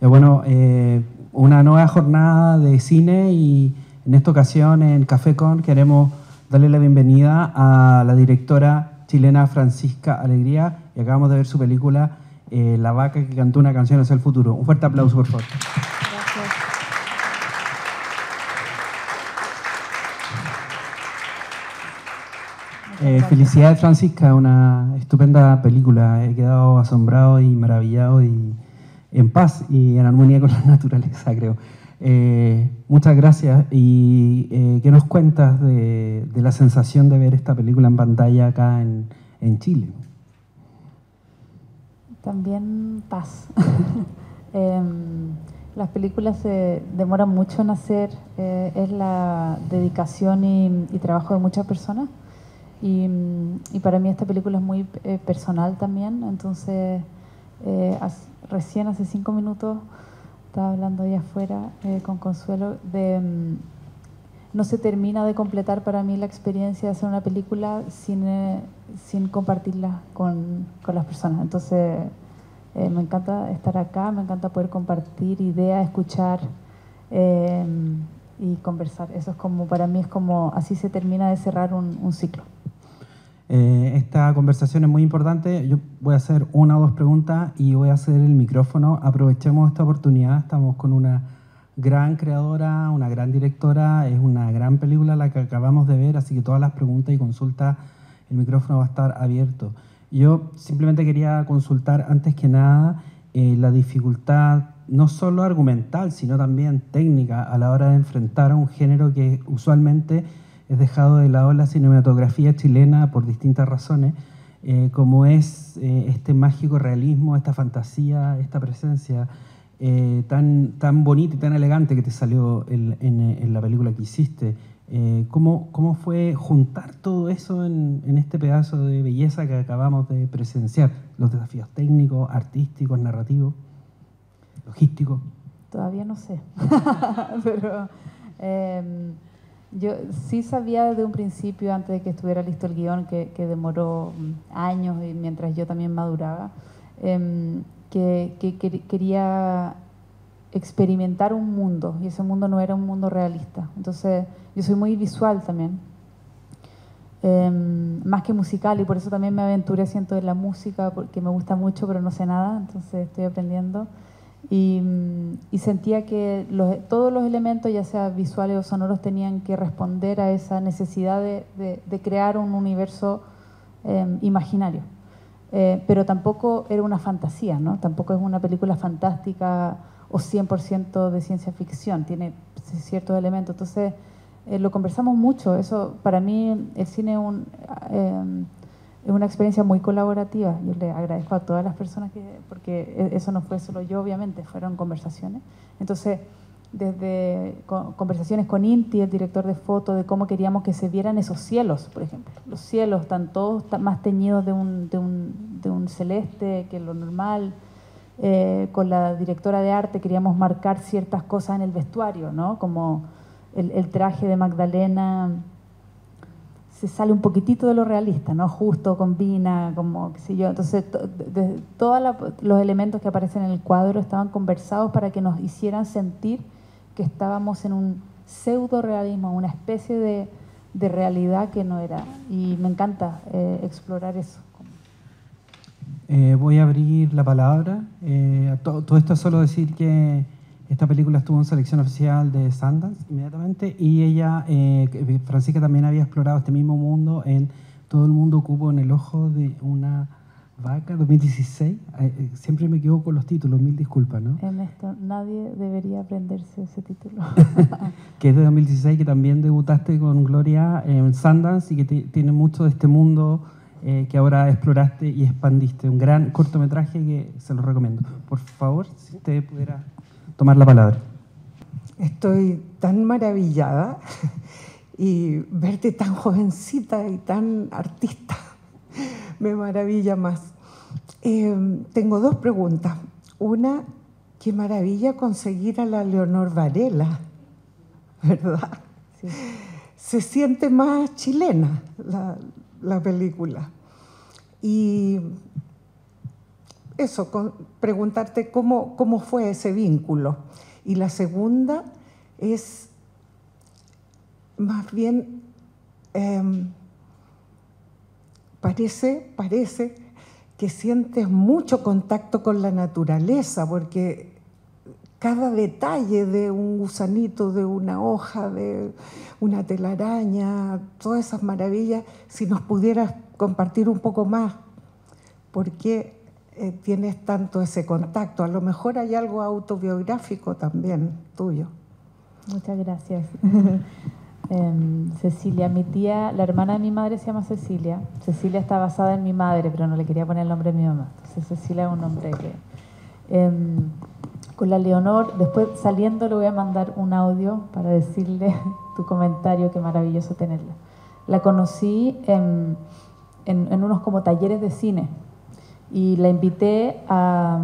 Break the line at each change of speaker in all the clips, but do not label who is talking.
Eh, bueno, eh, una nueva jornada de cine y en esta ocasión en Café Con queremos darle la bienvenida a la directora chilena Francisca Alegría y acabamos de ver su película eh, La vaca que cantó una canción hacia el futuro. Un fuerte aplauso, por favor. Eh, felicidades Francisca, una estupenda película. He quedado asombrado y maravillado y en paz y en armonía con la naturaleza, creo. Eh, muchas gracias. ¿Y eh, qué nos cuentas de, la sensación de ver esta película en pantalla acá en, en Chile?
También paz. Em, las películas se demoran mucho en hacer, es la dedicación y, y trabajo de muchas personas. Y, y, para mí esta película es muy eh, personal también, entonces eh, recién hace cinco minutos estaba hablando allá afuera eh, con Consuelo de... Mm, no se termina de completar para mí la experiencia de hacer una película sin, sin compartirla con, con, las personas. Entonces me encanta estar acá, me encanta poder compartir ideas, escuchar y conversar. Eso es como, para mí es como, así se termina de cerrar un, un ciclo.
Eh, esta conversación es muy importante. Yo voy a hacer una o dos preguntas y voy a hacer el micrófono. Aprovechemos esta oportunidad. Estamos con una gran creadora, una gran directora. Es una gran película la que acabamos de ver, así que todas las preguntas y consultas, el micrófono va a estar abierto. Yo simplemente quería consultar antes que nada eh, la dificultad no solo argumental, sino también técnica a la hora de enfrentar a un género que usualmente es dejado de lado la cinematografía chilena por distintas razones, eh, como es eh, este mágico realismo, esta fantasía, esta presencia eh, tan, tan bonita y tan elegante que te salió en, en, la película que hiciste. ¿cómo, ¿Cómo fue juntar todo eso en, en este pedazo de belleza que acabamos de presenciar? Los desafíos técnicos, artísticos, narrativos, logísticos.
Todavía no sé, pero... Yo sí sabía desde un principio, antes de que estuviera listo el guion, que, demoró mm, años y mientras yo también maduraba, em, que, quería experimentar un mundo y ese mundo no era un mundo realista. Entonces, yo soy muy visual también, em, más que musical y por eso también me aventuré siento en la música, porque me gusta mucho pero no sé nada, entonces estoy aprendiendo. Mm, y, sentía que todos los elementos, ya sea visuales o sonoros, tenían que responder a esa necesidad de, crear un universo em, imaginario. Eh, pero tampoco era una fantasía, ¿no? Tampoco es una película fantástica o 100% de ciencia ficción, tiene ciertos elementos. Entonces, eh, lo conversamos mucho. Eso, para mí, el cine un... Em, es una experiencia muy colaborativa. Yo le agradezco a todas las personas que, porque e, eso no fue solo yo, obviamente, fueron conversaciones. Entonces, desde conversaciones con Inti, el director de foto, de cómo queríamos que se vieran esos cielos, por ejemplo. Los cielos están todos más teñidos de un, de un, de un celeste que lo normal. Eh, con la directora de arte queríamos marcar ciertas cosas en el vestuario, ¿no? Como el, el traje de Magdalena se sale un poquitito de lo realista, ¿no? Justo combina, como qué sé yo. Entonces, todos los elementos que aparecen en el cuadro estaban conversados para que nos hicieran sentir que estábamos en un pseudo realismo, una especie de, realidad que no era. Y me encanta eh, explorar eso.
Eh, voy a abrir la palabra. Eh, todo esto es solo decir que esta película estuvo en selección oficial de Sundance inmediatamente y ella, eh, Francisca también había explorado este mismo mundo en Todo el mundo cupo en el ojo de una vaca, 2016. Eh, eh, siempre me equivoco con los títulos, mil disculpas, ¿no?
En esto, nadie debería aprenderse ese título.
que es de 2016, que también debutaste con Gloria en Sundance y que tiene mucho de este mundo que ahora exploraste y expandiste. Un gran cortometraje que se lo recomiendo. Por favor, si usted pudiera tomar la palabra.
Estoy tan maravillada y verte tan jovencita y tan artista me maravilla más. Eh, tengo dos preguntas. Una, qué maravilla conseguir a la Leonor Varela, ¿verdad? Se siente más chilena la, la película. Y eso, preguntarte cómo, cómo fue ese vínculo. Y la segunda es más bien, em, parece, parece que sientes mucho contacto con la naturaleza, porque cada detalle de un gusanito, de una hoja, de una telaraña, todas esas maravillas, si nos pudieras compartir un poco más, ¿por qué eh, tienes tanto ese contacto? A lo mejor hay algo autobiográfico también tuyo.
Muchas gracias. Em, Cecilia, mi tía, la hermana de mi madre se llama Cecilia. Cecilia está basada en mi madre, pero no le quería poner el nombre de mi mamá. Entonces Cecilia es un nombre que... Em, con la Leonor, después saliendo le voy a mandar un audio para decirle tu comentario, qué maravilloso tenerla. La conocí en, en, unos como talleres de cine y la invité a,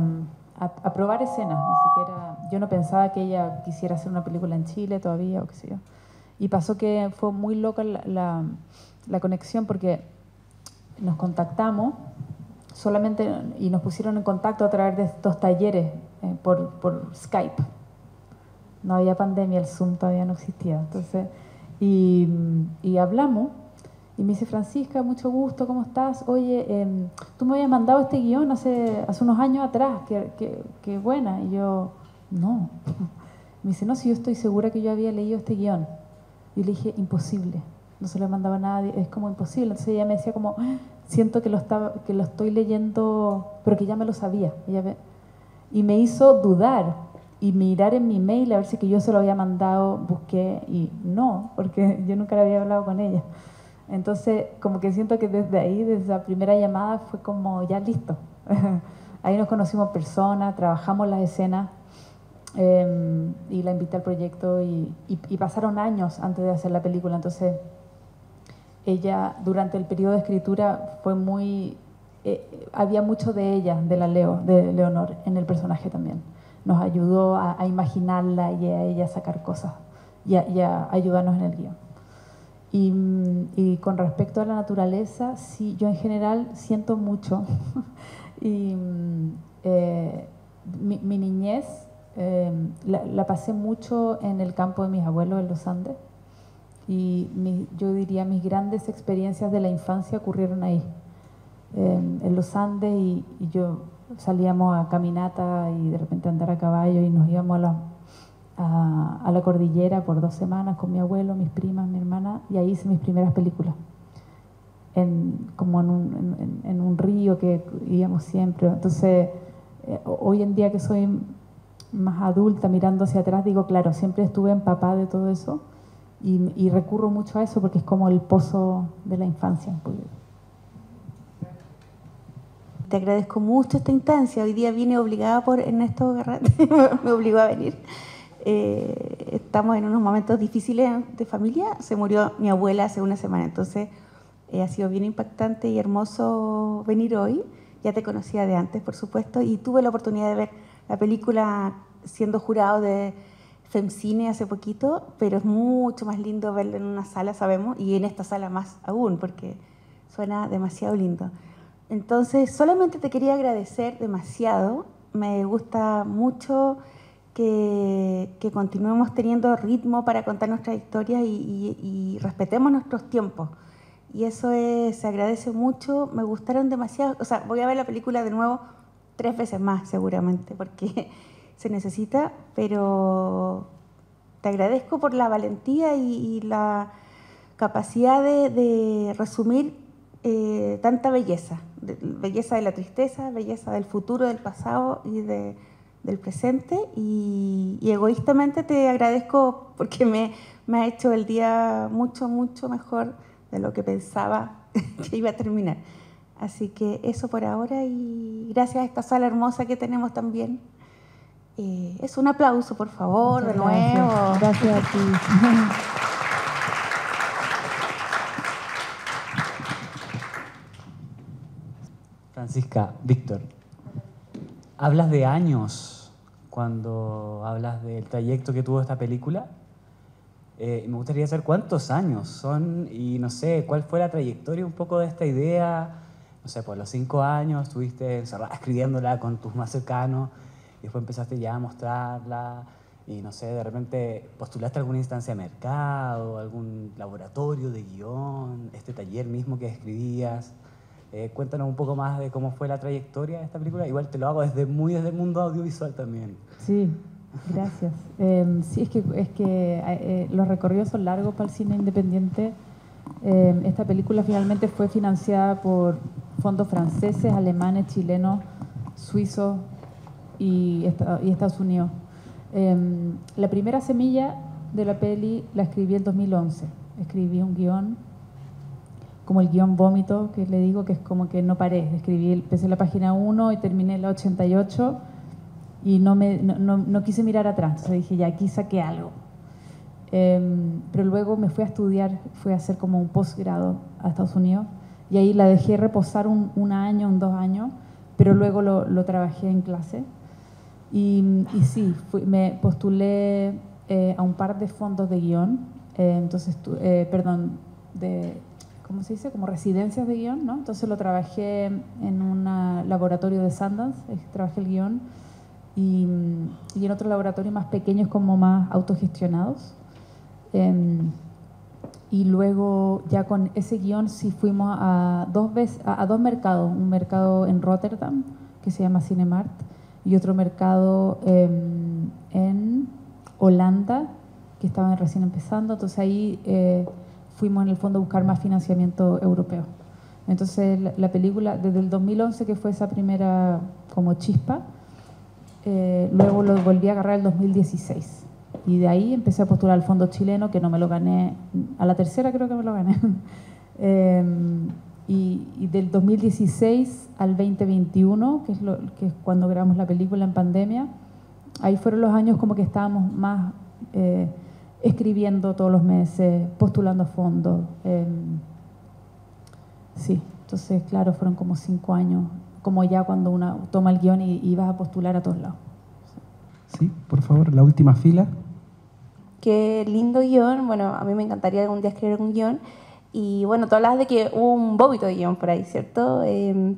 a, probar escenas, ni siquiera, yo no pensaba que ella quisiera hacer una película en Chile todavía o qué sé yo. Y pasó que fue muy loca la, la, conexión porque nos contactamos solamente y nos pusieron en contacto a través de estos talleres eh, por, por, Skype. No había pandemia, el Zoom todavía no existía. Entonces, y, y, hablamos y me dice, Francisca, mucho gusto, ¿cómo estás? Oye, em, tú me habías mandado este guion hace, hace unos años atrás, qué buena. Y yo, no. Me dice, no, si yo estoy segura que yo había leído este guion. Y le dije, imposible, no se lo mandaba a nadie, es como imposible. Entonces ella me decía como, ah, siento que lo, estaba, que lo estoy leyendo, pero que ya me lo sabía. Y me hizo dudar y mirar en mi mail a ver si que yo se lo había mandado, busqué y no, porque yo nunca le había hablado con ella. Entonces, como que siento que desde ahí, desde la primera llamada, fue como ya listo. ahí nos conocimos personas, trabajamos las escenas Em, y la invité al proyecto y, pasaron años antes de hacer la película. Entonces, ella durante el periodo de escritura fue muy... Eh, había mucho de ella, de la Leo, de Leonor, en el personaje también. Nos ayudó a, imaginarla y a ella a sacar cosas y a, ayudarnos en el guion. Y, con respecto a la naturaleza, sí, yo en general siento mucho. y eh, mi, mi niñez Em, la, pasé mucho en el campo de mis abuelos en los Andes y yo diría mis grandes experiencias de la infancia ocurrieron ahí, em, en los Andes y, yo salíamos a caminata y de repente andar a caballo y nos íbamos a la, a, la cordillera por dos semanas con mi abuelo, mis primas, mi hermana y ahí hice mis primeras películas. En, como en un, en un río que íbamos siempre. Entonces, eh, hoy en día que soy más adulta, mirando hacia atrás, digo, claro, siempre estuve empapada de todo eso y, recurro mucho a eso porque es como el pozo de la infancia.
Te agradezco mucho esta instancia. Hoy día vine obligada por Ernesto Garrett, me obligó a venir. Eh, estamos en unos momentos difíciles de familia. Se murió mi abuela hace una semana, entonces eh, ha sido bien impactante y hermoso venir hoy. Ya te conocía de antes, por supuesto, y tuve la oportunidad de ver la película siendo jurado de FEMCINE hace poquito, pero es mucho más lindo verlo en una sala, sabemos, y en esta sala más aún, porque suena demasiado lindo. Entonces, solamente te quería agradecer demasiado. Me gusta mucho que, que continuemos teniendo ritmo para contar nuestras historias y, y, respetemos nuestros tiempos. Y eso es, se agradece mucho. Me gustaron demasiado. O sea, voy a ver la película de nuevo tres veces más seguramente, porque se necesita, pero te agradezco por la valentía y, la capacidad de, resumir eh, tanta belleza, belleza de la tristeza, belleza del futuro, del pasado y del presente. Y, egoístamente te agradezco porque me, me ha hecho el día mucho, mucho mejor de lo que pensaba que iba a terminar. Así que eso por ahora y gracias a esta sala hermosa que tenemos también. Eh, es un aplauso, por favor, de nuevo.
Gracias a ti.
Francisca, Víctor, hablas de años cuando hablas del trayecto que tuvo esta película. Eh, me gustaría saber cuántos años son y no sé, cuál fue la trayectoria un poco de esta idea no sé, por los cinco años estuviste encerrada escribiéndola con tus más cercanos y después empezaste ya a mostrarla y no sé, de repente postulaste alguna instancia de mercado, algún laboratorio de guion, este taller mismo que escribías. Eh, cuéntanos un poco más de cómo fue la trayectoria de esta película. Igual te lo hago desde muy desde el mundo audiovisual también.
Sí, gracias. Em, sí, es que, es que eh, los recorridos son largos para el cine independiente. Em, esta película finalmente fue financiada por fondos franceses, alemanes, chilenos, suizos y, y Estados Unidos. Em, la primera semilla de la peli la escribí en 2011. Escribí un guion, como el guion vómito, que le digo que es como que no paré. Escribí, empecé la página 1 y terminé la 88 y no, me, no, no, quise mirar atrás. Entonces dije, ya aquí saqué algo. Em, pero luego me fui a estudiar, fui a hacer como un posgrado a Estados Unidos y ahí la dejé reposar un, un año, un dos años, pero luego lo, lo trabajé en clase y, sí, me postulé eh, a un par de fondos de guion, eh, entonces, eh, perdón, de, ¿cómo se dice? Como residencias de guion, ¿no? Entonces lo trabajé en un laboratorio de Sundance, trabajé el guion, y, y, en otros laboratorios más pequeños como más autogestionados. Em, y luego ya con ese guion sí fuimos a dos, veces, a dos mercados, un mercado en Rotterdam que se llama Cinemart, y otro mercado em, en Holanda, que estaban recién empezando. Entonces ahí eh, fuimos en el fondo a buscar más financiamiento europeo. Entonces la, película, desde el 2011, que fue esa primera como chispa, eh, luego lo volví a agarrar el 2016. Y de ahí empecé a postular al fondo chileno, que no me lo gané, a la tercera creo que me lo gané. Em, y, del 2016 al 2021, que es, lo, que es cuando grabamos la película en pandemia, ahí fueron los años como que estábamos más eh, escribiendo todos los meses, postulando fondos. Em, sí, entonces, claro, fueron como cinco años, como ya cuando uno toma el guion y, y vas a postular a todos lados.
Sí, por favor, la última fila.
Qué lindo guion. Bueno, a mí me encantaría algún día escribir un guion. Y bueno, tú hablas de que hubo un vómito de guion por ahí, ¿cierto? Eh,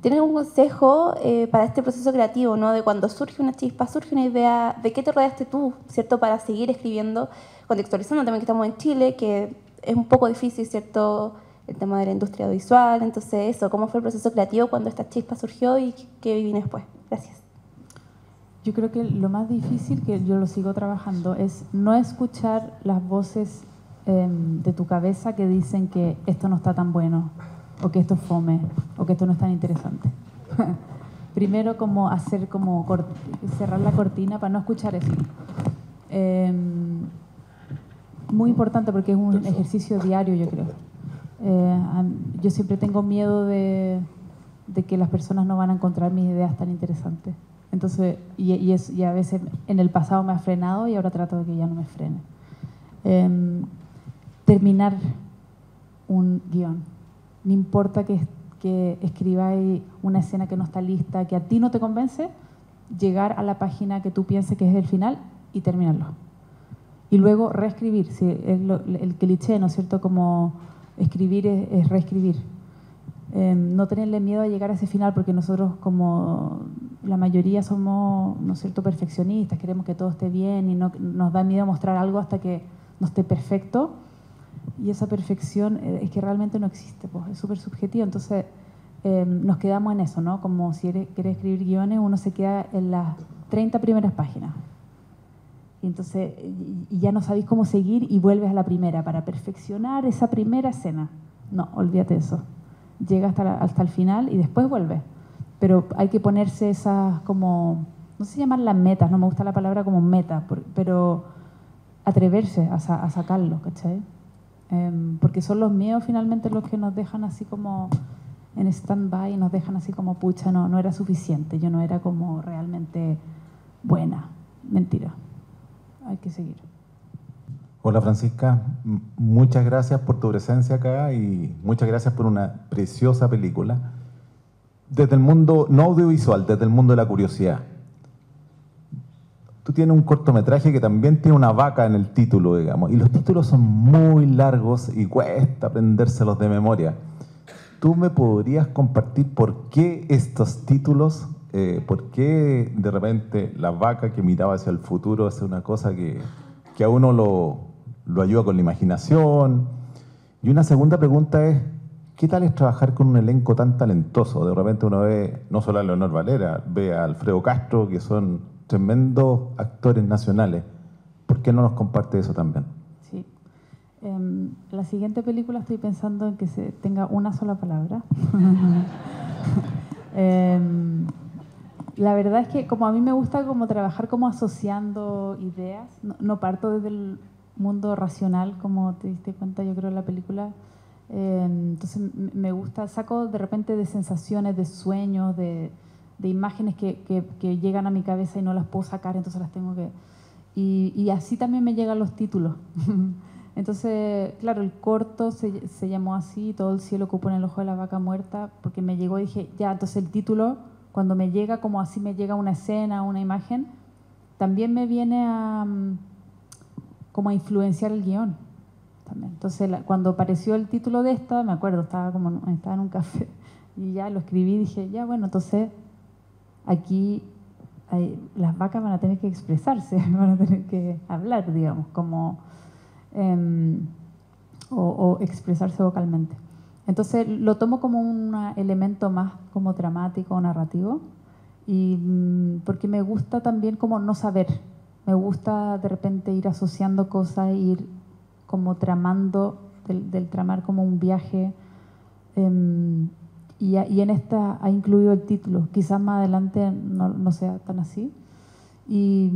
¿Tienes un consejo eh, para este proceso creativo, ¿no? De cuando surge una chispa, surge una idea, ¿de qué te rodeaste tú, ¿cierto? Para seguir escribiendo, contextualizando también que estamos en Chile, que es un poco difícil, ¿cierto? El tema de la industria audiovisual, entonces eso, ¿cómo fue el proceso creativo cuando esta chispa surgió y qué viví después? Gracias.
Yo creo que lo más difícil, que yo lo sigo trabajando, es no escuchar las voces Em, de tu cabeza que dicen que esto no está tan bueno, o que esto es fome, o que esto no es tan interesante. Primero como hacer como cerrar la cortina para no escuchar eso. Em, muy importante porque es un ejercicio diario, yo creo. Eh, yo siempre tengo miedo de, de, que las personas no van a encontrar mis ideas tan interesantes. Entonces, y, y, es, y a veces en el pasado me ha frenado y ahora trato de que ya no me frene. Eh, terminar un guion. No importa que, que escribáis una escena que no está lista, que a ti no te convence, llegar a la página que tú pienses que es el final y terminarlo. Y luego reescribir, si el cliché, ¿no es cierto? Como escribir es, reescribir. Em, no tenerle miedo a llegar a ese final porque nosotros como la mayoría somos, ¿no es cierto?, perfeccionistas, queremos que todo esté bien y no, nos da miedo mostrar algo hasta que no esté perfecto y esa perfección eh, es que realmente no existe, pues es súper subjetivo. Entonces em, nos quedamos en eso, ¿no? Como si quiere escribir guiones, uno se queda en las 30 primeras páginas. Y entonces y ya no sabéis cómo seguir y vuelves a la primera para perfeccionar esa primera escena. No, olvídate eso. Llega hasta, hasta el final y después vuelve. Pero hay que ponerse esas como, no sé si llamarlas metas, no me gusta la palabra como meta, pero atreverse a, a sacarlo, ¿cachai? Em, porque son los miedos finalmente los que nos dejan así como en stand-by, nos dejan así como, pucha, no, no era suficiente, yo no era como realmente buena. Mentira, hay que seguir.
Hola Francisca, muchas gracias por tu presencia acá y muchas gracias por una preciosa película. Desde el mundo no audiovisual, desde el mundo de la curiosidad. Tú tienes un cortometraje que también tiene una vaca en el título, digamos, y los títulos son muy largos y cuesta aprendérselos de memoria. ¿Tú me podrías compartir por qué estos títulos? Eh, ¿Por qué de repente la vaca que miraba hacia el futuro es una cosa que, que a uno lo, lo ayuda con la imaginación? Y una segunda pregunta es, ¿qué tal es trabajar con un elenco tan talentoso? De repente uno ve no solo a Leonor Valera, ve a Alfredo Castro, que son tremendos actores nacionales. ¿Por qué no nos comparte eso también?
Sí. Em, la siguiente película estoy pensando en que se tenga una sola palabra. Em, la verdad es que como a mí me gusta como trabajar como asociando ideas, no, no parto desde el mundo racional, como te diste cuenta yo creo en la película. Eh, entonces me gusta, saco de repente de sensaciones, de sueños, de, de imágenes que, que, que, llegan a mi cabeza y no las puedo sacar, entonces las tengo que... Y, y así también me llegan los títulos. entonces, claro, el corto se, se, llamó así, Todo el cielo cupo en el ojo de la vaca muerta, porque me llegó y dije, ya, entonces el título, cuando me llega, como así me llega una escena, una imagen, también me viene a como a influenciar el guion. También. Entonces, la, cuando apareció el título de esta, me acuerdo, estaba, como, estaba en un café y ya lo escribí dije, ya bueno, entonces aquí hay, las vacas van a tener que expresarse, van a tener que hablar, digamos, como, eh, o, o, expresarse vocalmente. Entonces lo tomo como un elemento más como dramático narrativo, y, porque me gusta también como no saber, me gusta de repente ir asociando cosas, ir como tramando, del, del tramar como un viaje. Eh, y, y, en esta ha incluido el título. Quizás más adelante no, no sea tan así. Y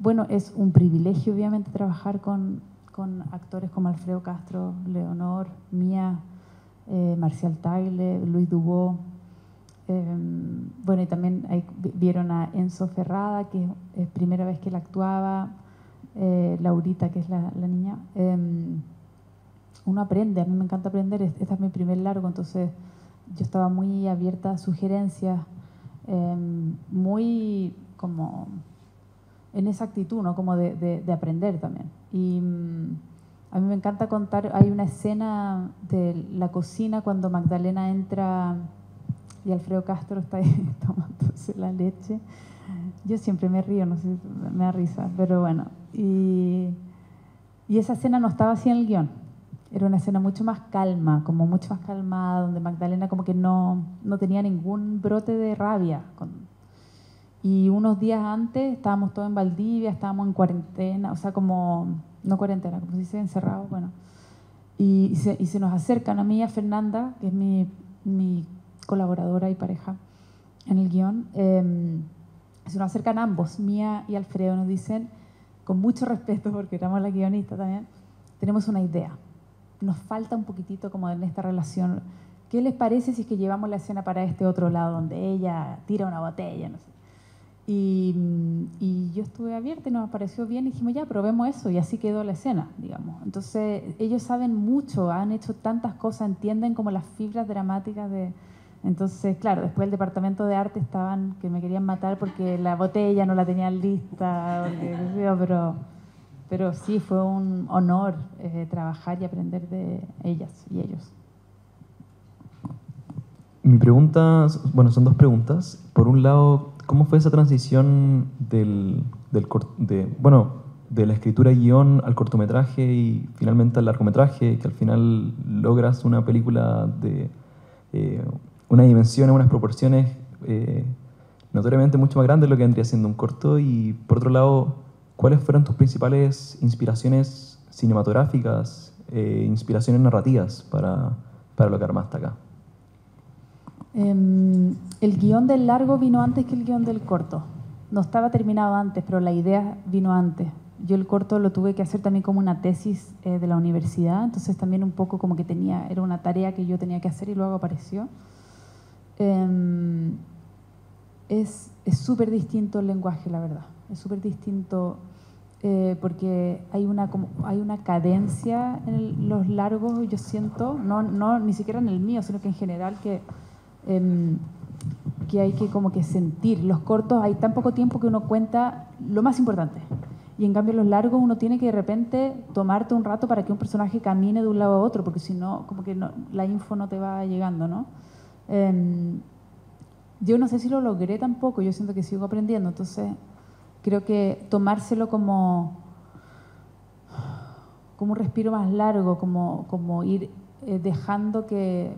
bueno, es un privilegio obviamente trabajar con, con actores como Alfredo Castro, Leonor, Mía, eh, Marcial Tagle, Luis Dubó, eh, bueno, y también ahí vieron a Enzo Ferrada, que es primera vez que él actuaba, eh, Laurita, que es la, la niña. Eh, uno aprende, a mí me encanta aprender, este es mi primer largo, entonces yo estaba muy abierta a sugerencias, muy como en esa actitud, ¿no? Como de, de, de aprender también. Y um, a mí me encanta contar, hay una escena de la cocina cuando Magdalena entra y Alfredo Castro está ahí tomándose la leche. Yo siempre me río, no sé, me da risa, pero bueno. Y, y esa escena no estaba así en el guion. Era una escena mucho más calma, como mucho más calmada, donde Magdalena como que no, no tenía ningún brote de rabia. Y unos días antes estábamos todos en Valdivia, estábamos en cuarentena, o sea, como, no cuarentena, como se dice, encerrados, bueno. Y, y, se, y se nos acercan a mí, a Fernanda, que es mi, mi colaboradora y pareja en el guion, eh, se nos acercan ambos, Mía y Alfredo, nos dicen, con mucho respeto, porque éramos la guionista también, tenemos una idea. Nos falta un poquitito como en esta relación. ¿Qué les parece si es que llevamos la escena para este otro lado, donde ella tira una botella? Y, y, yo estuve abierta y nos pareció bien y dijimos, ya, probemos eso y así quedó la escena, digamos. Entonces, ellos saben mucho, han hecho tantas cosas, entienden como las fibras dramáticas de, entonces, claro, después el departamento de arte estaban que me querían matar porque la botella no la tenían lista, pero, pero sí, fue un honor eh, trabajar y aprender de ellas y ellos.
Mi pregunta, bueno, son dos preguntas. Por un lado, ¿cómo fue esa transición del, del de, bueno, de la escritura guion al cortometraje y finalmente al largometraje, que al final logras una película de eh, una dimensión, unas proporciones eh, notoriamente mucho más grandes de lo que vendría siendo un corto. Y por otro lado, ¿cuáles fueron tus principales inspiraciones cinematográficas, eh, inspiraciones narrativas para, para lo que armaste acá?
Um, el guion del largo vino antes que el guion del corto. No estaba terminado antes, pero la idea vino antes. Yo el corto lo tuve que hacer también como una tesis eh, de la universidad, entonces también un poco como que tenía, era una tarea que yo tenía que hacer y luego apareció. Eh, es súper distinto el lenguaje, la verdad. Es súper distinto eh, porque hay una, como, hay una cadencia en el, los largos, yo siento, no, no ni siquiera en el mío, sino que en general que, eh, que hay que como que sentir. Los cortos hay tan poco tiempo que uno cuenta lo más importante. Y en cambio los largos uno tiene que de repente tomarte un rato para que un personaje camine de un lado a otro, porque si no, como que no, la info no te va llegando, ¿no? Em, yo no sé si lo logré tampoco, yo siento que sigo aprendiendo, entonces creo que tomárselo como, como un respiro más largo, como, como ir eh, dejando que,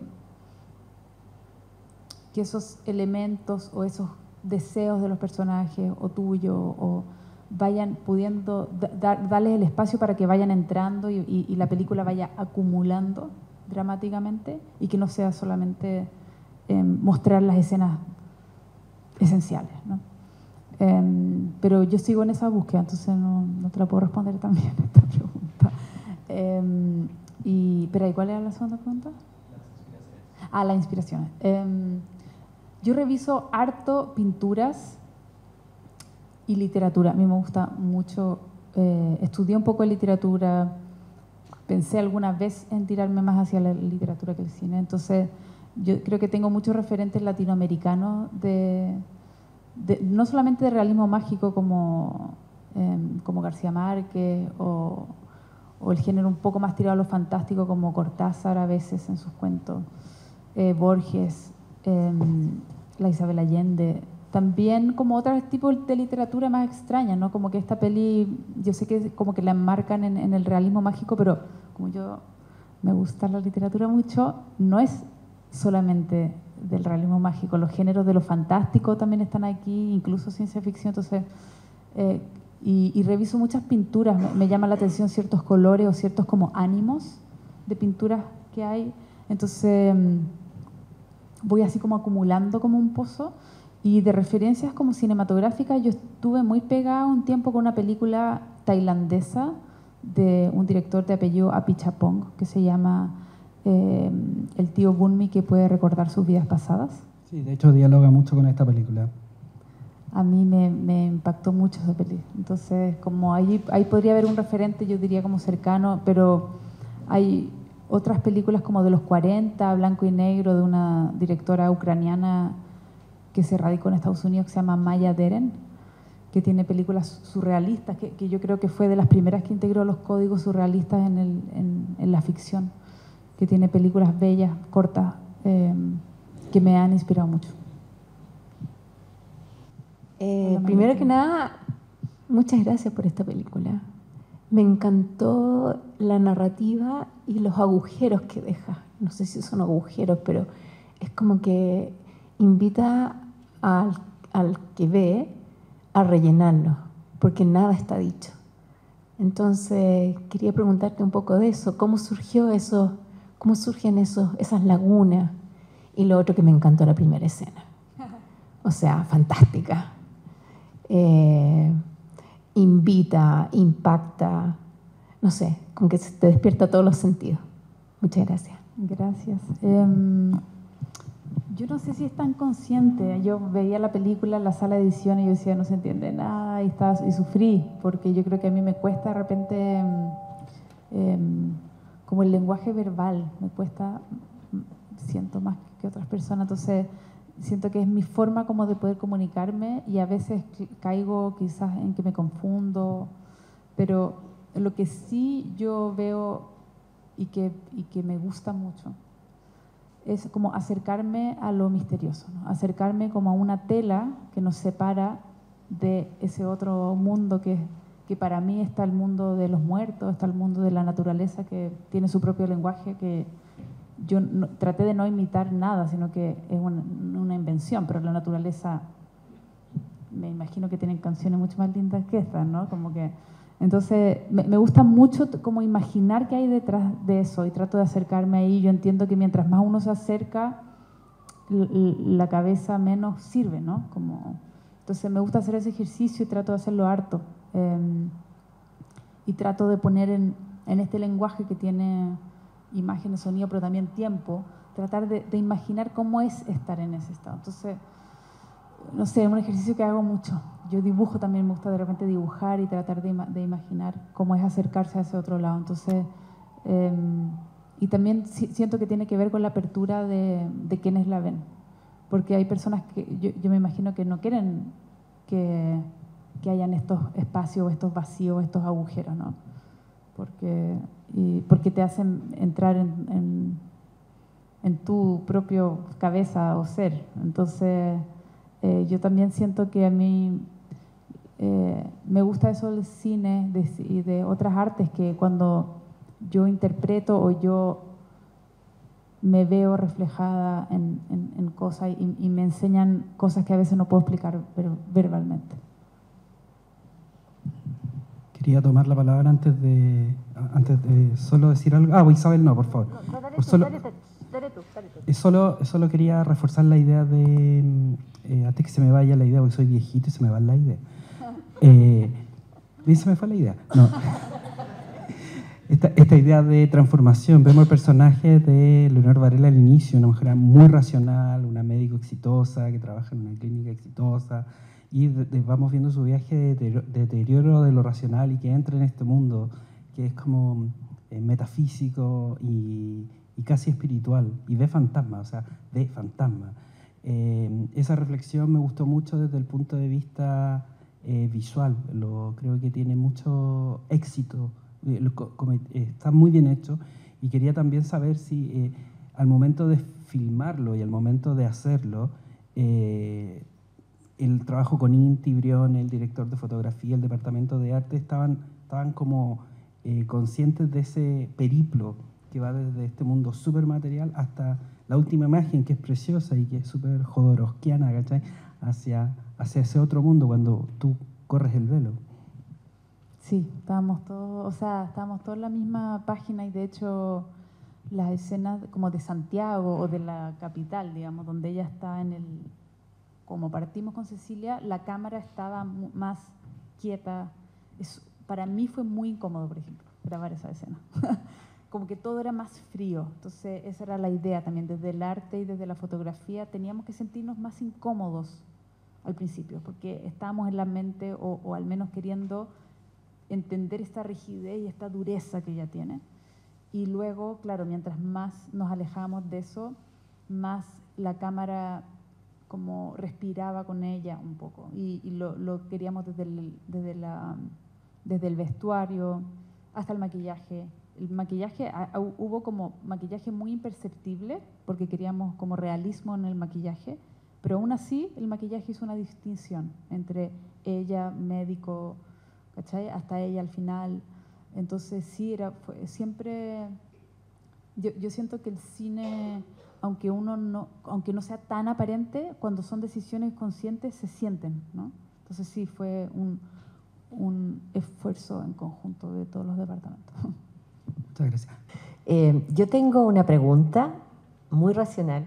que esos elementos o esos deseos de los personajes o tuyo o vayan pudiendo darles el espacio para que vayan entrando y, la película vaya acumulando dramáticamente y que no sea solamente em, mostrar las escenas esenciales. Em, pero yo sigo en esa búsqueda, entonces no, te la puedo responder también esta pregunta. Em, y, pero, ¿y cuál era la segunda pregunta? Ah, la inspiración. yo reviso harto pinturas y literatura. A mí me gusta mucho, eh, estudié un poco de literatura, pensé alguna vez en tirarme más hacia la literatura que el cine, entonces yo creo que tengo muchos referentes latinoamericanos de, no solamente de realismo mágico como, em, como García Márquez o, el género un poco más tirado a lo fantástico como Cortázar a veces en sus cuentos, eh, Borges, em, la Isabel Allende, también como otros tipos de literatura más extraña, ¿no? Como que esta peli, yo sé que como que la enmarcan en, el realismo mágico, pero como yo me gusta la literatura mucho, no es solamente del realismo mágico, los géneros de lo fantástico también están aquí, incluso ciencia ficción, entonces, eh, y, reviso muchas pinturas, me, me llaman la atención ciertos colores o ciertos como ánimos de pinturas que hay, entonces mm, voy así como acumulando como un pozo. Y de referencias como cinematográficas, yo estuve muy pegada un tiempo con una película tailandesa de un director de apellido Apichapong, que se llama eh, El tío Bunmi que puede recordar sus vidas pasadas.
Sí, de hecho dialoga mucho con esta película.
A mí me, me impactó mucho esa película. Entonces, como ahí, ahí podría haber un referente, yo diría como cercano, pero hay otras películas como de los 40, blanco y negro, de una directora ucraniana que se radicó en Estados Unidos, que se llama Maya Deren, que tiene películas surrealistas, que, yo creo que fue de las primeras que integró los códigos surrealistas en, el, en, la ficción, que tiene películas bellas, cortas, eh, que me han inspirado mucho.
Eh, primero que nada, muchas gracias por esta película. Me encantó la narrativa y los agujeros que deja. No sé si son agujeros, pero es como que invita al, que ve a rellenarlo, porque nada está dicho. Entonces, quería preguntarte un poco de eso, ¿cómo surgió eso? ¿Cómo surgen esos, esas lagunas? Y lo otro que me encantó la primera escena. O sea, fantástica. Eh, invita, impacta, no sé, como que te despierta todos los sentidos. Muchas gracias.
Gracias. Em, yo no sé si es tan consciente. Yo veía la película en la sala de edición y yo decía, no se entiende nada, y, y sufrí, porque yo creo que a mí me cuesta de repente, em, em, como el lenguaje verbal, me cuesta, siento más que otras personas, entonces siento que es mi forma como de poder comunicarme y a veces caigo quizás en que me confundo, pero lo que sí yo veo y que, y que me gusta mucho es como acercarme a lo misterioso, acercarme como a una tela que nos separa de ese otro mundo que, que para mí está el mundo de los muertos, está el mundo de la naturaleza que tiene su propio lenguaje que yo traté de no imitar nada, sino que es una, una, invención, pero la naturaleza me imagino que tienen canciones mucho más lindas que estas, ¿no? Como que entonces, me, gusta mucho como imaginar qué hay detrás de eso y trato de acercarme ahí. Yo entiendo que mientras más uno se acerca, la cabeza menos sirve, ¿no? Como, entonces, me gusta hacer ese ejercicio y trato de hacerlo harto. Em, y trato de poner en, este lenguaje que tiene imágenes, sonido, pero también tiempo, tratar de, de imaginar cómo es estar en ese estado. Entonces, no sé, es un ejercicio que hago mucho. Yo dibujo también, me gusta de repente dibujar y tratar de, imaginar cómo es acercarse a ese otro lado. Entonces, em, y también siento que tiene que ver con la apertura de, quienes la ven. Porque hay personas que yo, me imagino que no quieren que, que hayan estos espacios, estos vacíos, estos agujeros, ¿no? Porque, y porque te hacen entrar en, en, tu propio cabeza o ser. Entonces, eh, yo también siento que a mí eh, me gusta eso del cine y de otras artes, que cuando yo interpreto o yo me veo reflejada en, en, cosas y, me enseñan cosas que a veces no puedo explicar verbalmente.
Quería tomar la palabra antes de, antes de solo decir algo. Ah, Isabel, no, por favor. solo, Solo, quería reforzar la idea de, eh, antes que se me vaya la idea, porque soy viejito y se me va la idea. Eh, se me fue la idea. No esta, idea de transformación. Vemos el personaje de Leonor Varela al inicio, una mujer muy racional, una médico exitosa que trabaja en una clínica exitosa, y vamos viendo su viaje de deterioro de lo racional y que entra en este mundo que es como eh, metafísico y, casi espiritual, y ve fantasma, o sea, ve fantasma. Eh, esa reflexión me gustó mucho desde el punto de vista eh, visual, lo, creo que tiene mucho éxito eh, eh, está muy bien hecho y quería también saber si eh, al momento de filmarlo y al momento de hacerlo, el trabajo con Inti Brión, el director de fotografía, el departamento de arte, estaban, estaban como conscientes de ese periplo que va desde este mundo súper material hasta la última imagen que es preciosa y que es súper jodorowskiana, Hacia, hacia ese otro mundo cuando tú corres el velo.
Sí, estábamos todos, o sea, estábamos todos en la misma página y de hecho las escenas como de Santiago o de la capital, digamos, donde ella está en el, como partimos con Cecilia, la cámara estaba más quieta. para mí fue muy incómodo, por ejemplo, grabar esa escena. como que todo era más frío. Entonces, esa era la idea también, desde el arte y desde la fotografía, teníamos que sentirnos más incómodos al principio, porque estábamos en la mente o, o al menos queriendo entender esta rigidez y esta dureza que ella tiene. Y luego, claro, mientras más nos alejamos de eso, más la cámara como respiraba con ella un poco. Y, lo, queríamos desde el, desde, la, desde el vestuario hasta el maquillaje. El maquillaje, hubo como maquillaje muy imperceptible, porque queríamos como realismo en el maquillaje, pero aún así el maquillaje hizo una distinción entre ella, médico, ¿cachai? Hasta ella al final. Entonces sí, era, siempre, yo, yo, siento que el cine, aunque uno no, aunque no sea tan aparente, cuando son decisiones conscientes se sienten, ¿no? Entonces sí, fue un, un esfuerzo en conjunto de todos los departamentos.
Muchas gracias.
Eh, yo tengo una pregunta muy racional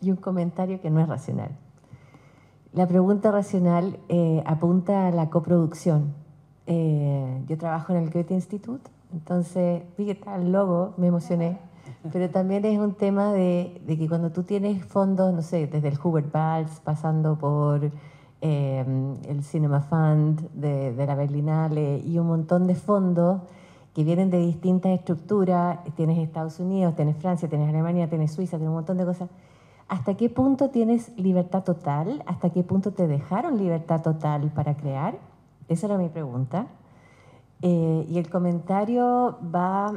y un comentario que no es racional. La pregunta racional eh, apunta a la coproducción eh, yo trabajo en el Goethe Institute, entonces vi que está el logo, me emocioné, pero también es un tema de, de, que cuando tú tienes fondos, no sé, desde el Hubert Balz, pasando por eh, el Cinema Fund de, de, la Berlinale y un montón de fondos que vienen de distintas estructuras, tienes Estados Unidos, tienes Francia, tienes Alemania, tienes Suiza, tienes un montón de cosas. ¿Hasta qué punto tienes libertad total? ¿Hasta qué punto te dejaron libertad total para crear? Esa era mi pregunta. Eh, y el comentario va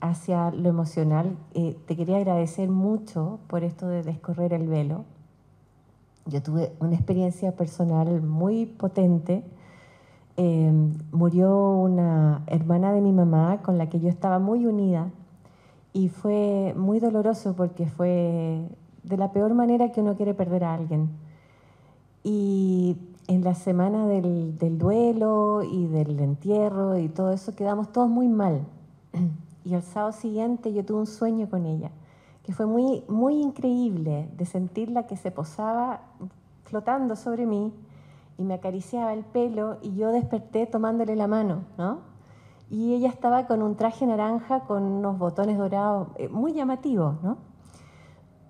hacia lo emocional. Eh, te quería agradecer mucho por esto de descorrer el velo. Yo tuve una experiencia personal muy potente. Eh, murió una hermana de mi mamá con la que yo estaba muy unida y fue muy doloroso porque fue de la peor manera que uno quiere perder a alguien. Y en la semana del, duelo y del entierro y todo eso quedamos todos muy mal. Y el sábado siguiente yo tuve un sueño con ella, que fue muy, muy increíble de sentirla que se posaba flotando sobre mí y me acariciaba el pelo y yo desperté tomándole la mano, ¿no? Y ella estaba con un traje naranja con unos botones dorados, eh, muy llamativo, ¿no?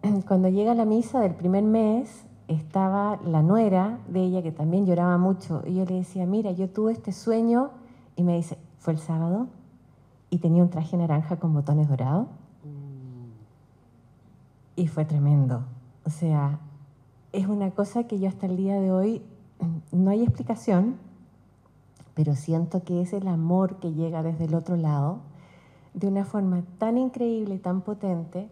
Cuando llega la misa del primer mes, estaba la nuera de ella que también lloraba mucho y yo le decía, mira, yo tuve este sueño y me dice, fue el sábado y tenía un traje naranja con botones dorados y fue tremendo. O sea, es una cosa que yo hasta el día de hoy no hay explicación, pero siento que es el amor que llega desde el otro lado de una forma tan increíble y tan potente.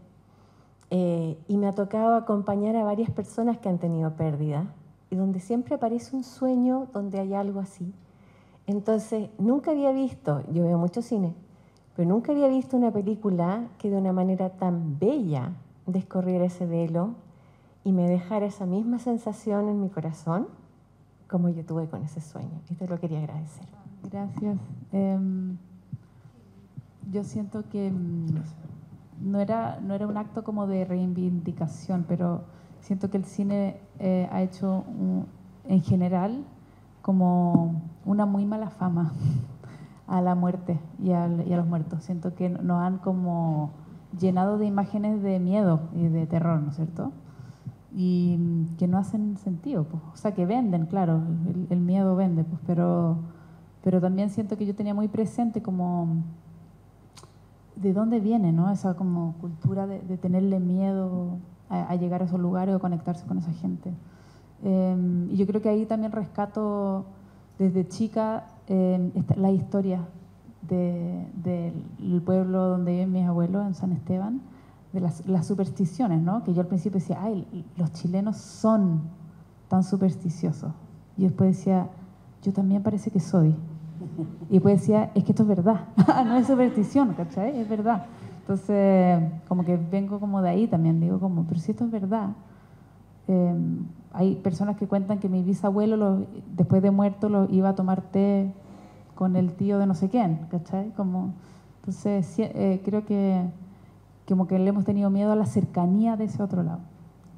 Eh, y me ha tocado acompañar a varias personas que han tenido pérdida y donde siempre aparece un sueño donde hay algo así. Entonces, nunca había visto, yo veo mucho cine, pero nunca había visto una película que de una manera tan bella descorriera ese velo y me dejara esa misma sensación en mi corazón como yo tuve con ese sueño. Y te lo quería agradecer.
Gracias. Em, yo siento que mm, no, era, no era un acto como de reivindicación, pero siento que el cine eh, ha hecho en general como una muy mala fama a la muerte y, a los muertos. Siento que nos han como llenado de imágenes de miedo y de terror, ¿no es cierto? Y que no hacen sentido, pues. o sea, que venden, claro, el, miedo vende, pues, pero, pero también siento que yo tenía muy presente como de dónde viene, ¿no? Esa como cultura de, tenerle miedo a, llegar a esos lugares o conectarse con esa gente. Em, y yo creo que ahí también rescato desde chica eh, la historia del pueblo donde viven mis abuelos, en San Esteban, de las, supersticiones, ¿no? Que yo al principio decía, ay, los chilenos son tan supersticiosos. Y después decía, yo también parece que soy. Y después decía, es que esto es verdad, no es superstición, ¿cachai? Es verdad. Entonces, como que vengo como de ahí también, digo como, pero si esto es verdad, eh, hay personas que cuentan que mi bisabuelo, después de muerto, lo iba a tomar té con el tío de no sé quién, ¿cachai? Como, entonces, eh, creo que como que le hemos tenido miedo a la cercanía de ese otro lado.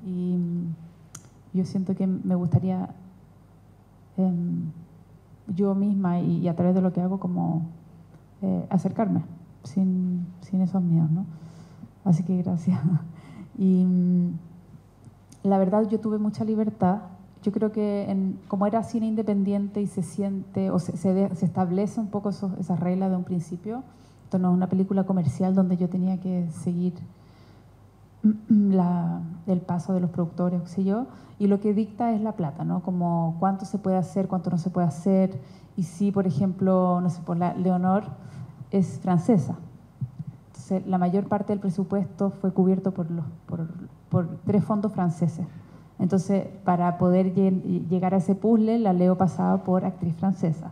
Y mm, yo siento que me gustaría em, yo misma y, a través de lo que hago como eh, acercarme sin, sin esos miedos, ¿no? Así que gracias. Y mm, la verdad yo tuve mucha libertad. Yo creo que como era cine independiente y se siente o se, se, establece un poco esa regla de un principio, esto no es una película comercial donde yo tenía que seguir la, el paso de los productores, o sé yo, y lo que dicta es la plata, ¿no? Como cuánto se puede hacer, cuánto no se puede hacer, y si, por ejemplo, no sé, por la Leonor es francesa. Entonces, la mayor parte del presupuesto fue cubierto por, los, por, por tres fondos franceses. Entonces, para poder llegar a ese puzzle, la Leo pasaba por actriz francesa.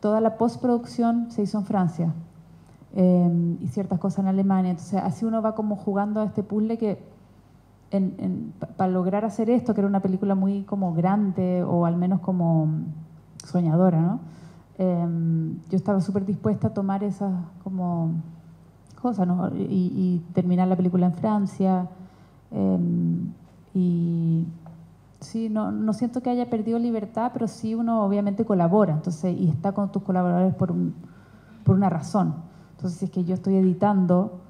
Toda la postproducción se hizo en Francia em, y ciertas cosas en Alemania. Entonces, así uno va como jugando a este puzzle que para lograr hacer esto, que era una película muy como grande o al menos como soñadora, ¿no? Em, yo estaba súper dispuesta a tomar esas como cosas, ¿no? y, y terminar la película en Francia. Em, y sí, no, no, siento que haya perdido libertad, pero sí uno obviamente colabora, entonces, y está con tus colaboradores por, por una razón. Entonces, si es que yo estoy editando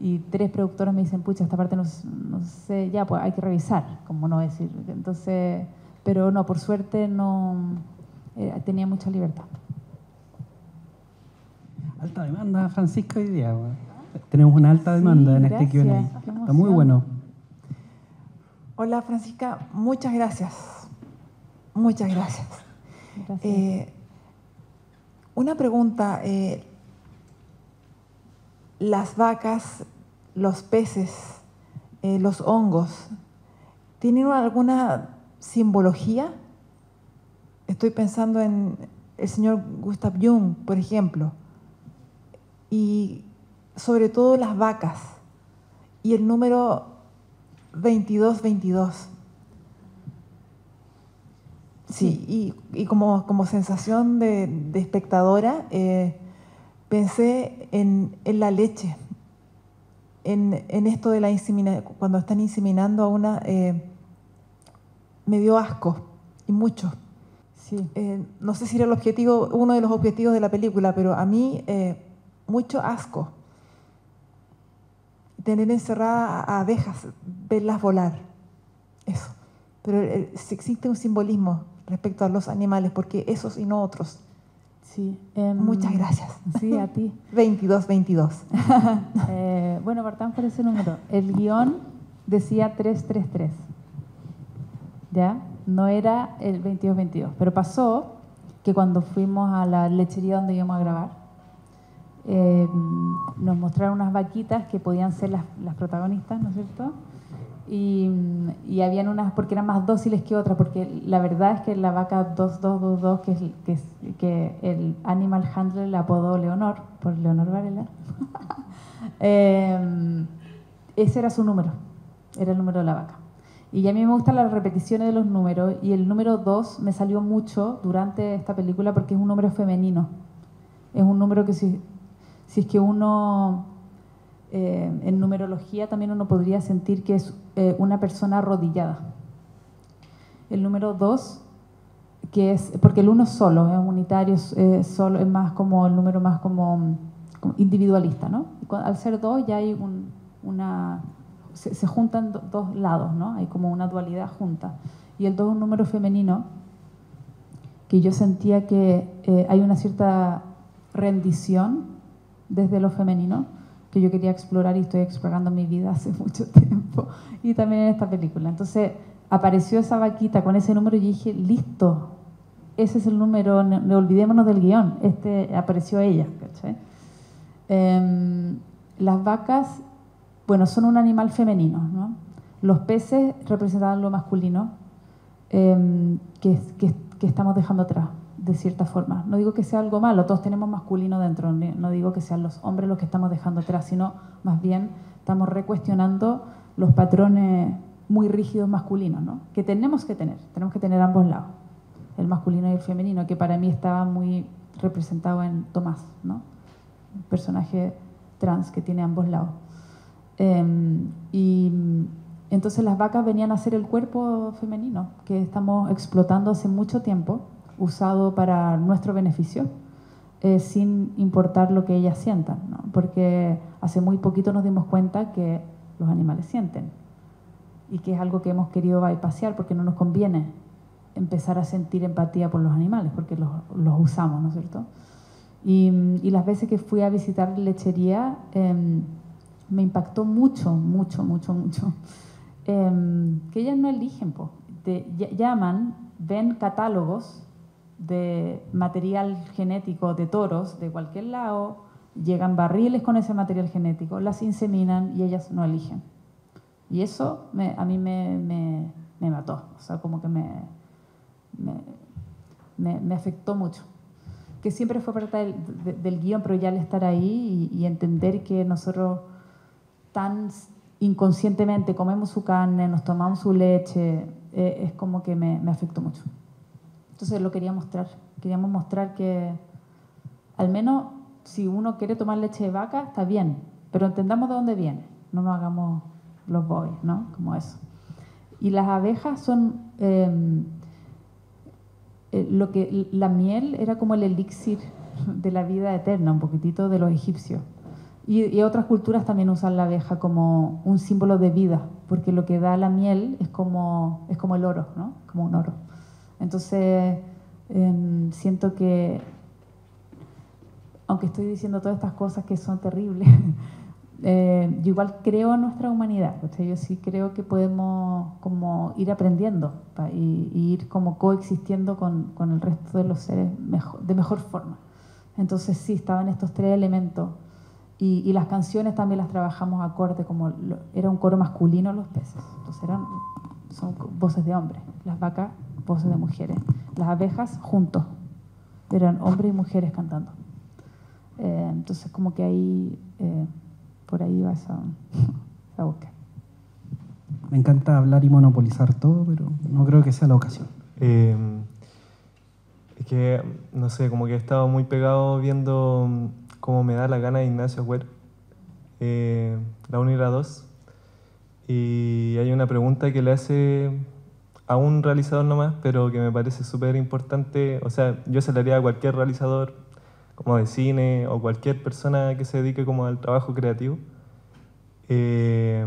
y tres productores me dicen, pucha, esta parte no, no sé, ya, pues hay que revisar, como no decir. Entonces, pero no, por suerte no eh, tenía mucha libertad.
Alta demanda, Francisco, hoy día. Tenemos una alta demanda en este Q&A. Está muy bueno.
Hola Francisca, muchas gracias. Muchas gracias. Eh, una pregunta. Eh, las vacas, los peces, eh, los hongos, ¿tienen alguna simbología? Estoy pensando en el señor Gustav Jung, por ejemplo, y sobre todo las vacas y el número 22-22. Sí, y, como, como, sensación de, espectadora, eh, pensé en, la leche, en, esto de la inseminación, cuando están inseminando a una, eh, me dio asco, y mucho. Sí. Eh, no sé si era el objetivo, uno de los objetivos de la película, pero a mí mucho asco tener encerrada a abejas, verlas volar. Eso. Pero eh, existe un simbolismo respecto a los animales, porque esos y no otros.
Sí.
Em, Muchas gracias.
Sí, a ti.
22, 22.
eh, bueno, partamos por ese número. El guion decía 333. ¿Ya? No era el 22, 22. Pero pasó que cuando fuimos a la lechería donde íbamos a grabar, eh, nos mostraron unas vaquitas que podían ser las, las protagonistas, ¿no es cierto? Y, y, habían unas, porque eran más dóciles que otras, porque la verdad es que la vaca 2222, que, es, que, es, que el animal handler la apodó Leonor, por Leonor Varela, eh, ese era su número, era el número de la vaca. Y a mí me gustan las repeticiones de los números, y el número 2 me salió mucho durante esta película porque es un número femenino. Es un número que si, si es que uno eh, en numerología también uno podría sentir que es eh, una persona arrodillada. El número dos, que es, porque el uno es solo, es unitario, es, solo, es más como el número más como, individualista, ¿no? Al ser dos ya hay un, una, se, juntan do, dos lados, ¿no? Hay como una dualidad junta. Y el dos es un número femenino que yo sentía que eh, hay una cierta rendición desde lo femenino que yo quería explorar y estoy explorando mi vida hace mucho tiempo y también en esta película. Entonces apareció esa vaquita con ese número y dije, listo, ese es el número, no, no olvidémonos del guion, este apareció ella. Eh, las vacas, bueno, son un animal femenino, ¿no? Los peces representaban lo masculino que, que, que estamos dejando atrás de cierta forma. No digo que sea algo malo, todos tenemos masculino dentro, no digo que sean los hombres los que estamos dejando atrás, sino más bien estamos recuestionando los patrones muy rígidos masculinos, ¿no? que tenemos que tener, tenemos que tener ambos lados, el masculino y el femenino, que para mí estaba muy representado en Tomás, ¿no? un personaje trans que tiene ambos lados. Eh, y entonces las vacas venían a ser el cuerpo femenino que estamos explotando hace mucho tiempo usado para nuestro beneficio, eh, sin importar lo que ellas sientan, ¿no? porque hace muy poquito nos dimos cuenta que los animales sienten y que es algo que hemos querido bypassar porque no nos conviene empezar a sentir empatía por los animales porque los, los usamos, ¿no es cierto? Y, y, las veces que fui a visitar lechería eh, me impactó mucho, mucho, mucho, mucho. Eh, que ellas no eligen, po. Te llaman, ven catálogos de material genético de toros de cualquier lado, llegan barriles con ese material genético, las inseminan y ellas no eligen. Y eso me, a mí me, me, me, mató, o sea, como que me, me afectó mucho. Que siempre fue parte del, del, del, guion, pero ya al estar ahí y, y entender que nosotros tan inconscientemente comemos su carne, nos tomamos su leche, eh, es como que me, me afectó mucho. Entonces lo quería mostrar. Queríamos mostrar que al menos si uno quiere tomar leche de vaca, está bien, pero entendamos de dónde viene. No nos hagamos los boys, ¿no? Como eso. Y las abejas son eh, lo que la miel era como el elixir de la vida eterna, un poquitito de los egipcios. Y, y, otras culturas también usan la abeja como un símbolo de vida, porque lo que da la miel es como, es como el oro, ¿no? Como un oro. Entonces, eh, siento que, aunque estoy diciendo todas estas cosas que son terribles, eh, yo igual creo en nuestra humanidad. O sea, yo sí creo que podemos como ir aprendiendo y, y, ir como coexistiendo con, con, el resto de los seres mejor, de mejor forma. Entonces sí, estaban estos tres elementos. Y, y, las canciones también las trabajamos acorde, como lo, era un coro masculino los peces. Entonces eran, son voces de hombres. Las vacas voces de mujeres. Las abejas juntos, eran hombres y mujeres cantando. Eh, entonces como que ahí, eh, por ahí va esa, esa búsqueda.
Me encanta hablar y monopolizar todo, pero no creo que sea la ocasión.
Eh, es que, no sé, como que he estado muy pegado viendo cómo me da la gana de Ignacio Web, eh, la 1 y la 2. Y hay una pregunta que le hace a un realizador nomás, pero que me parece súper importante. O sea, yo se le haría a cualquier realizador, como de cine, o cualquier persona que se dedique como al trabajo creativo. Eh,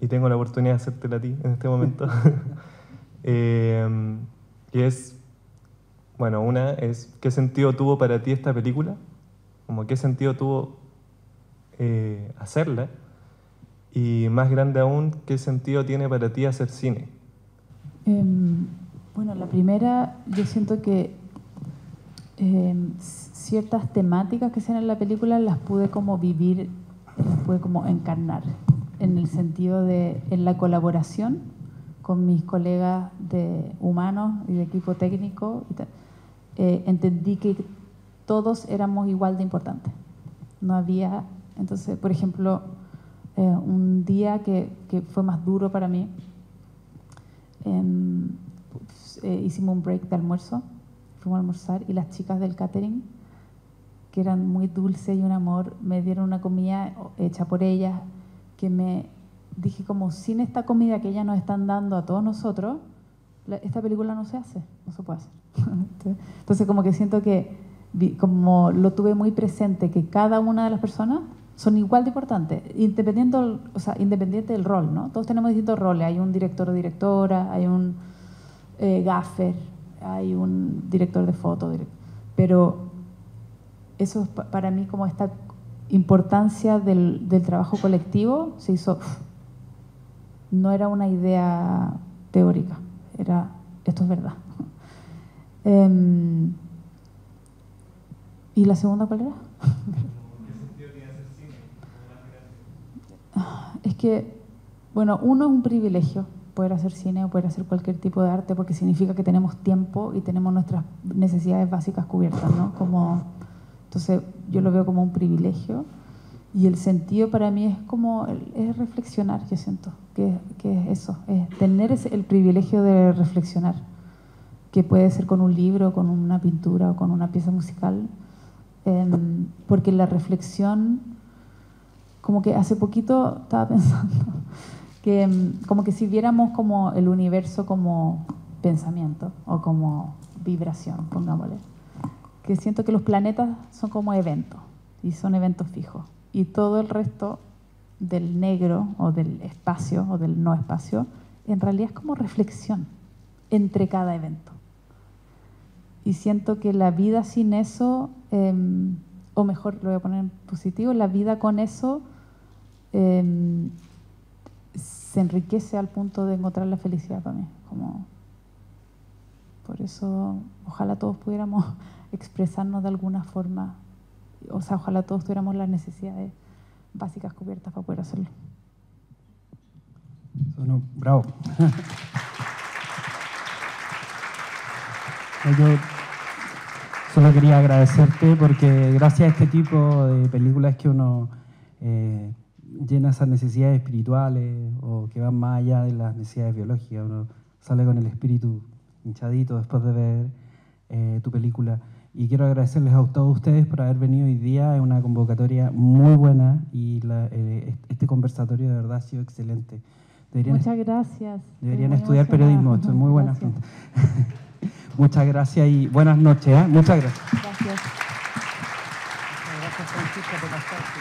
y tengo la oportunidad de hacértela a ti en este momento. eh, y es, bueno, una es, ¿qué sentido tuvo para ti esta película? Como, ¿qué sentido tuvo eh, hacerla? Y más grande aún, ¿qué sentido tiene para ti hacer cine?
Eh, bueno, la primera, yo siento que eh, ciertas temáticas que se en la película las pude como vivir, las pude como encarnar, en el sentido de en la colaboración con mis colegas de humanos y de equipo técnico, eh, entendí que todos éramos igual de importantes. No había, entonces, por ejemplo, eh, un día que, fue más duro para mí, em, eh, hicimos un break de almuerzo, fuimos a almorzar y las chicas del catering, que eran muy dulces y un amor, me dieron una comida hecha por ellas, que me dije como sin esta comida que ellas nos están dando a todos nosotros, esta película no se hace, no se puede hacer. Entonces como que siento que como lo tuve muy presente, que cada una de las personas son igual de importantes, independiente, o sea, independiente del rol, ¿no? Todos tenemos distintos roles, hay un director o directora, hay un eh, gaffer, hay un director de foto, pero eso es para mí como esta importancia del, del trabajo colectivo se hizo, no era una idea teórica, era, esto es verdad. Eh, ¿Y la segunda cuál era? Es que, bueno, uno es un privilegio poder hacer cine o poder hacer cualquier tipo de arte porque significa que tenemos tiempo y tenemos nuestras necesidades básicas cubiertas, ¿no? Como, entonces yo lo veo como un privilegio y el sentido para mí es como, es reflexionar, yo siento, que, que es eso, es tener el privilegio de reflexionar, que puede ser con un libro, con una pintura o con una pieza musical, Em, porque la reflexión, como que hace poquito estaba pensando, que em, como que si viéramos como el universo como pensamiento o como vibración, pongámosle, que siento que los planetas son como eventos y son eventos fijos. Y todo el resto del negro o del espacio o del no espacio en realidad es como reflexión entre cada evento. Y siento que la vida sin eso, em, o mejor lo voy a poner en positivo, la vida con eso em, se enriquece al punto de encontrar la felicidad para mí. Como, por eso, ojalá todos pudiéramos expresarnos de alguna forma, o sea, ojalá todos tuviéramos las necesidades básicas cubiertas para poder hacerlo.
bravo. Yo solo quería agradecerte porque gracias a este tipo de películas que uno eh, llena esas necesidades espirituales o que van más allá de las necesidades biológicas. Uno sale con el espíritu hinchadito después de ver eh, tu película. Y quiero agradecerles a todos ustedes por haber venido hoy día. Es una convocatoria muy buena y eh, este conversatorio de verdad ha sido excelente.
Muchas gracias.
Deberían estudiar periodismo, esto es muy buena. Muchas gracias y buenas noches. ¿eh? Muchas gracias. Gracias. Muchas gracias, Francisca, por